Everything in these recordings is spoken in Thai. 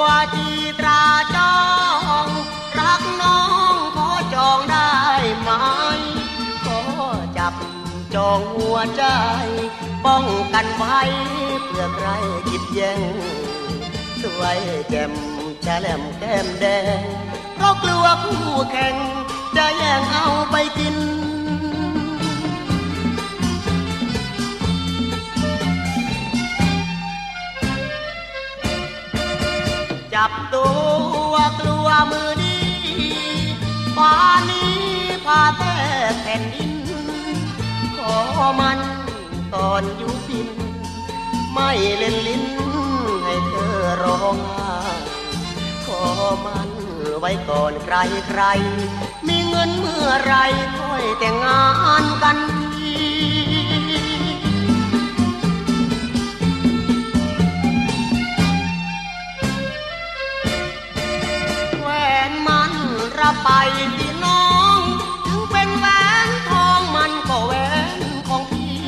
วจีตราจอง รักน้องขอจองได้ไหมขอจับจองหัวใจ ป้องกันไว้เพื่อใครหยิบแย่งสวยแจ่มแฉลมแก้มแดงเพราะกลัวคู่แข่ง ตัวกลัวมือดีป่านี้พาแทบแผ่นดิน ขอมันตอนอยู่พิน ไม่เล่นลิ้นให้เธอร้องขอมันไว้ก่อนใครใคร มีเงินเมื่อไรค่อยแต่งงาน ไปที่น้อง ถึงเป็นแหวนทองมันก็แหวนของพี่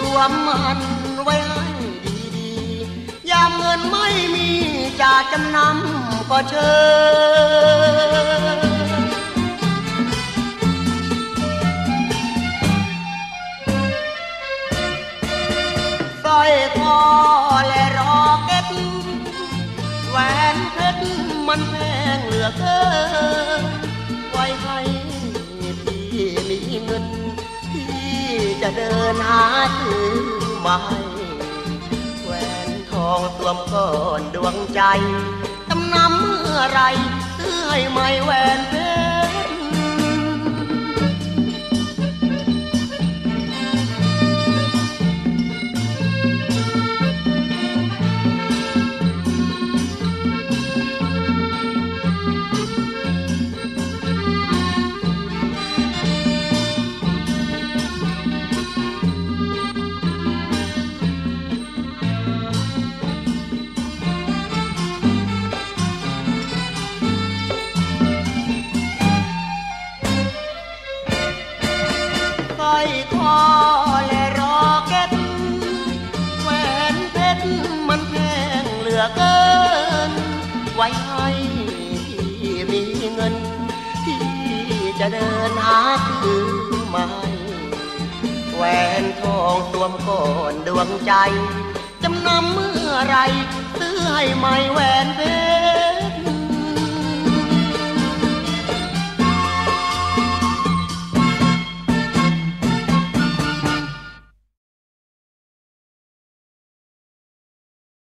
รวมมันไว้ให้ดีๆยามเงินไม่มีจะจำนำก็เชิญสร้อยคอและรอเก็ตแหวนเพ มันแพงเหลือเกินไว้ให้พี่มีเงินที่จะเดินหาซื้อมาให้แหวนทองสวมก่อนดวงใจจำนำเมื่อไรซื้อให้ไหม่แหวนเพ นเพชรมันแพงเหลือเกิน ไว้ให้พี่มีเงินที่จะเดินหาซื้อใหม่แหวนทองสวมก่อนดวงใจ จำนำเมื่อไรซื้อให้ใหม่แหวนเพชร